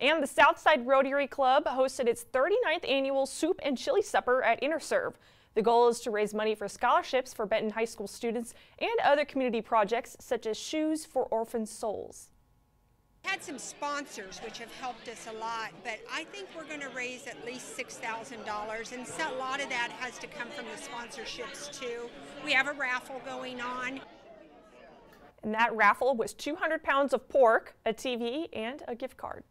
And the Southside Rotary Club hosted its 39th annual Soup and Chili Supper at InterServ. The goal is to raise money for scholarships for Benton High School students and other community projects such as Shoes for Orphan Souls. We Had some sponsors which have helped us a lot, but I think we're going to raise at least $6,000 and so a lot of that has to come from the sponsorships too. We have a raffle going on. And that raffle was 200 pounds of pork, a TV, and a gift card.